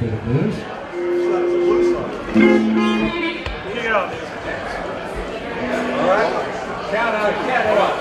for the Blues. Pick it. All right. Count out, count it.